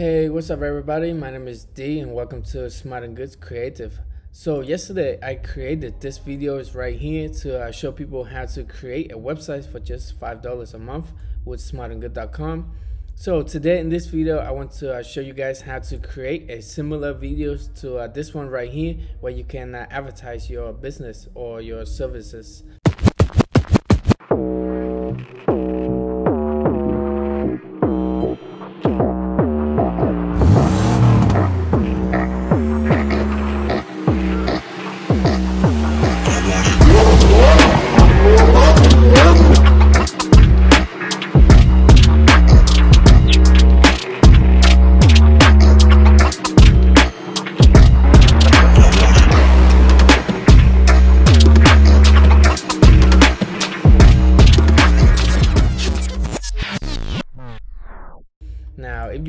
Hey, what's up, everybody? My name is D, and welcome to Smarting Goods Creative. So yesterday I created this video is right here to uh, show people how to create a website for just five dollars a month with smartinggoods.com. So today in this video I want to uh, show you guys how to create a similar videos to uh, this one right here where you can uh, advertise your business or your services.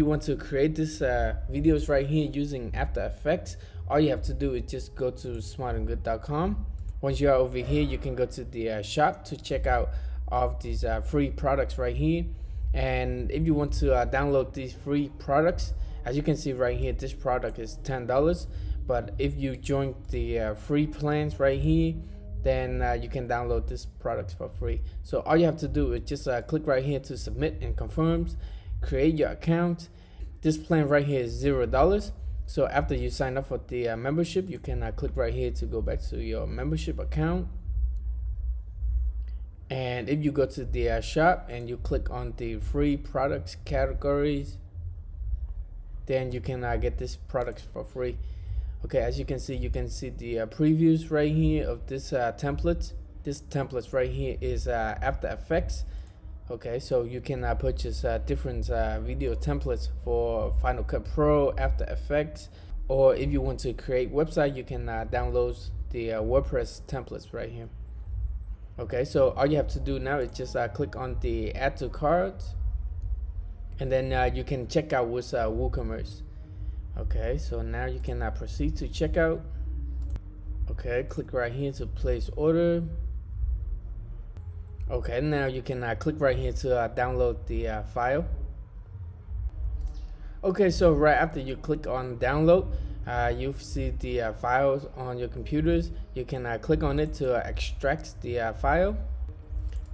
You want to create this uh, videos right here using After Effects, all you have to do is just go to smartinggoods.com. Once you are over here, you can go to the uh, shop to check out of these uh, free products right here. And if you want to uh, download these free products, as you can see right here, this product is $10. But if you join the uh, free plans right here, then uh, you can download this product for free. So all you have to do is just uh, click right here to submit and confirms create your account. This plan right here is zero dollars. So after you sign up for the uh, membership, you can uh, click right here to go back to your membership account. And if you go to the uh, shop and you click on the free products categories, then you can uh, get this products for free. Okay, as you can see, you can see the uh, previews right here of this uh, template. This template right here is After Effects okay so you can uh, purchase uh, different uh, video templates for Final Cut Pro After Effects or if you want to create website you can uh, download the uh, WordPress templates right here. Okay so all you have to do now is just uh, click on the add to cart and then you can check out with WooCommerce. Okay so now you can proceed to checkout okay click right here to place order Okay, now you can uh, click right here to uh, download the uh, file. Okay, so right after you click on download, uh, you see the uh, files on your computers. You can uh, click on it to extract the file.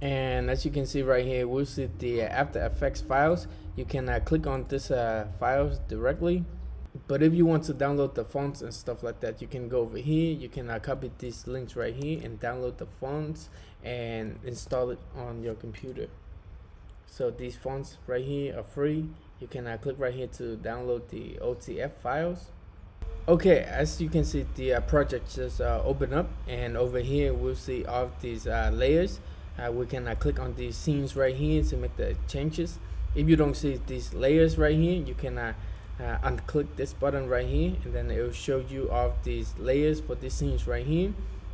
And as you can see right here, we'll see the After Effects files. You can click on this files directly but if you want to download the fonts and stuff like that you can go over here. You can uh, copy these links right here and download the fonts and install it on your computer. So these fonts right here are free. You can uh, click right here to download the OTF files. Okay as you can see the uh, project just uh, open up. And over here we'll see all of these uh, layers. Uh, we can click on these scenes right here to make the changes. If you don't see these layers right here you can uh, unclick this button right here and then it will show you all these layers for these scenes right here.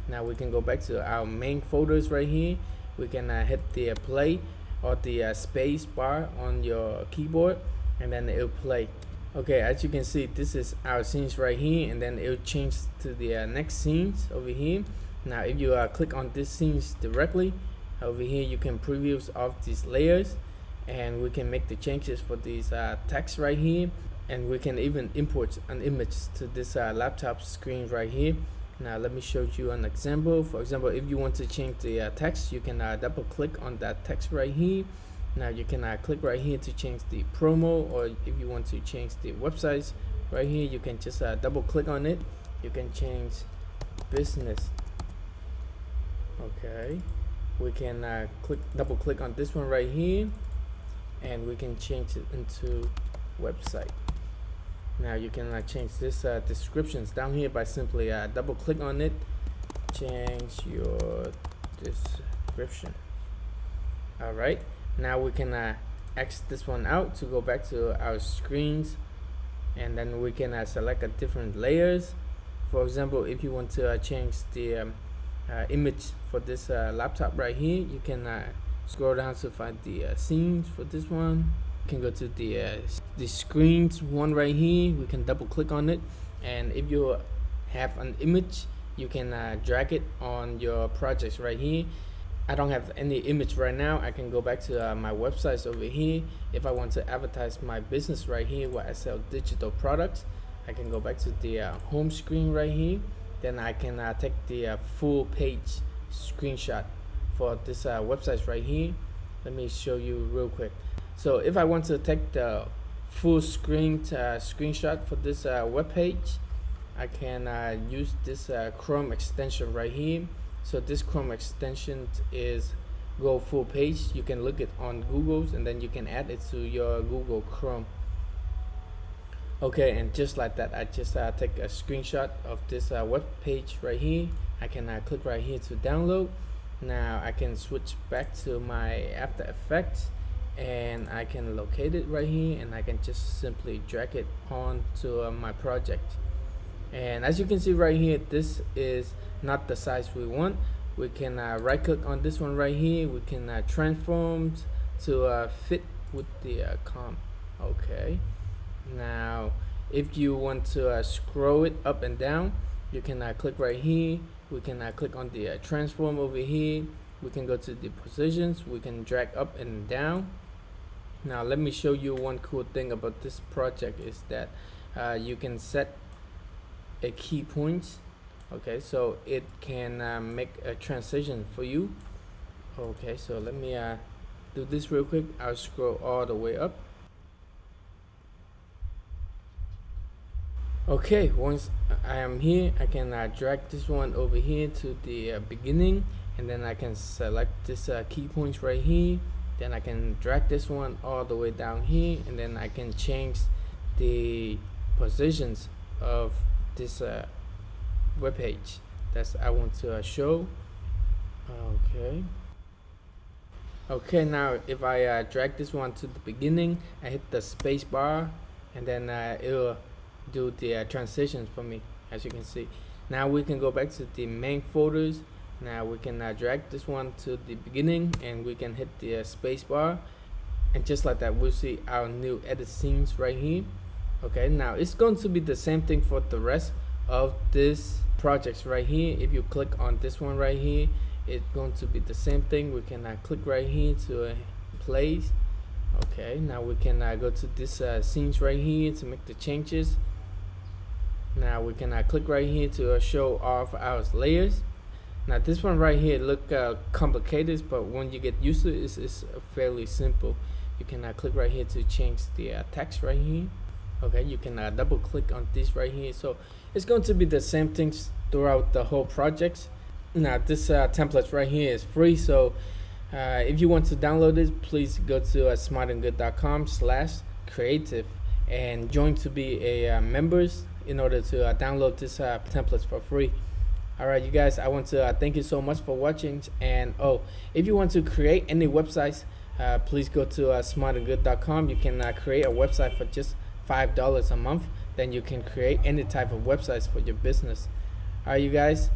Now we can go back to our main folders right here. We can uh, hit the uh, play or the uh, space bar on your keyboard and then it will play. Okay as you can see this is our scenes right here and then it will change to the uh, next scenes over here. Now if you uh, click on these scenes directly over here you can previews of these layers and we can make the changes for these text right here and we can even import an image to this uh, laptop screen right here. Now let me show you an example. For example if you want to change the uh, text you can uh, double click on that text right here. Now you can uh, click right here to change the promo or if you want to change the websites right here you can just uh, double click on it. You can change business. Okay. We can uh, click double click on this one right here. And we can change it into website now you can uh, change this uh, descriptions down here by simply uh, double click on it. Change your description. All right now we can uh, X this one out to go back to our screens. And then we can uh, select a different layers. For example if you want to uh, change the um, uh, image for this uh, laptop right here you can uh, scroll down to find the uh, scenes for this one can go to the uh, the screens one right here. We can double click on it. And if you have an image you can uh, drag it on your projects right here. I don't have any image right now. I can go back to uh, my websites over here. If I want to advertise my business right here where I sell digital products I can go back to the uh, home screen right here. Then I can uh, take the uh, full page screenshot for this uh, website right here. Let me show you real quick so if I want to take the full screen uh, screenshot for this web page I can use this Chrome extension right here. So this Chrome extension is GoFullPage. You can look it on Google's and then you can add it to your Google Chrome. Okay and just like that I just uh, take a screenshot of this uh, web page right here. I can uh, click right here to download. Now I can switch back to my After Effects and I can locate it right here and I can just simply drag it on to uh, my project. And as you can see right here this is not the size we want. We can uh, right click on this one right here. We can uh, transform to uh, fit with the uh, comp. Okay. Now if you want to uh, scroll it up and down you can uh, click right here. We can click on the transform over here. We can go to the positions. We can drag up and down now let me show you one cool thing about this project is that you can set a key points okay? So it can uh, make a transition for you. Okay so let me uh, do this real quick. I'll scroll all the way up. Okay once I am here I can uh, drag this one over here to the uh, beginning and then I can select this uh, key points right here then I can drag this one all the way down here and then I can change the positions of this uh, web page that I want to uh, show. Okay. Okay now if I uh, drag this one to the beginning I hit the space bar and then uh, it'll do the uh, transitions for me as you can see. Now we can go back to the main folders now we can uh, drag this one to the beginning and we can hit the uh, space bar. And just like that we'll see our new edit scenes right here. Okay now it's going to be the same thing for the rest of this projects right here. If you click on this one right here it's going to be the same thing. We can uh, click right here to uh, place. Okay now we can uh, go to this uh, scenes right here to make the changes. Now we can click right here to show off our layers now this one right here look uh, complicated but when you get used to it it's, it's fairly simple. You can uh, click right here to change the uh, text right here. Okay you can uh, double click on this right here. So it's going to be the same things throughout the whole project. Now this uh, template right here is free so uh, if you want to download it please go to uh, smartinggoods.com slash creative and join to be a uh, members in order to uh, download this uh, templates for free all right you guys i want to uh, thank you so much for watching and oh if you want to create any websites uh, please go to uh, smartinggoods.com you can uh, create a website for just five dollars a month then you can create any type of websites for your business. All right you guys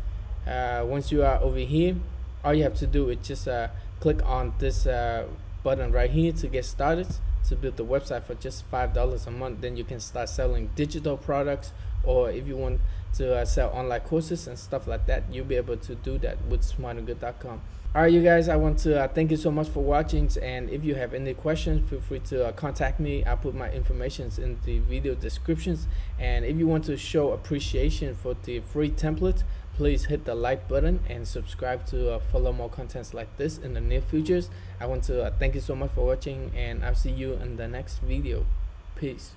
uh, once you are over here all you have to do is just uh, click on this uh, button right here to get started to build the website for just five dollars a month. Then you can start selling digital products or if you want to uh, sell online courses and stuff like that you'll be able to do that with smartinggoods.com all right you guys i want to uh, thank you so much for watching and if you have any questions feel free to uh, contact me. I'll put my information in the video descriptions and if you want to show appreciation for the free template please hit the like button and subscribe to uh, follow more contents like this in the near futures. I want to uh, thank you so much for watching and i'll see you in the next video. Peace